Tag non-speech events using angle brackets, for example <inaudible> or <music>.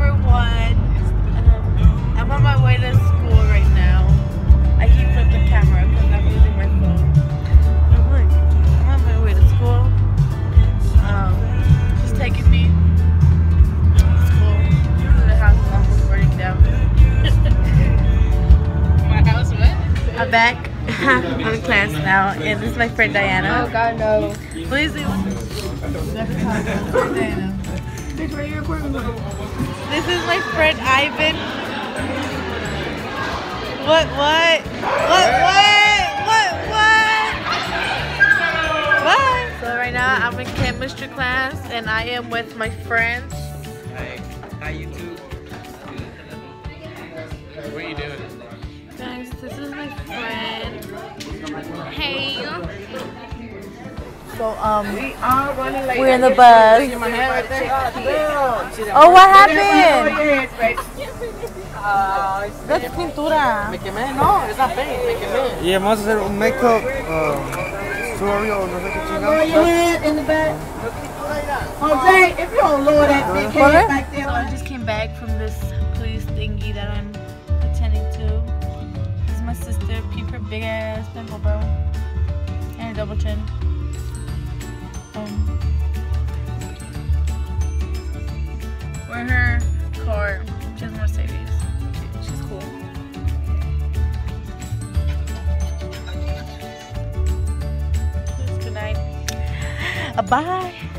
number one. Um, I'm on my way to school right now. I keep flipping the camera because I'm using my phone. I'm I'm on my way to school. Um, she's taking me to school. The house is almost burning down. <laughs> My house what? I'm back. <laughs> I'm in class now, and this is my friend Diana. Oh God no. Please do. Diana. This is my friend Ivan. What, what? What, what? What, what? What? So right now I'm in chemistry class and I am with my friends. Hi, hi YouTube. What are you doing? Guys, this is my friend. Hey. So um, We are running late. we're in the bus. My hair right there. Oh, what happened? Yes, baby. Ah, That's pintura. me quemé, no, esa paint, me quemé. Y vamos a hacer un makeup um, story no sé qué Lower your chingado. in the back. Jose, if you don't lower that big head back there, So I just came back from this police thingy that I'm attending to. This is my sister. Peep her big ass pimple, bro. And a double chin. Bye.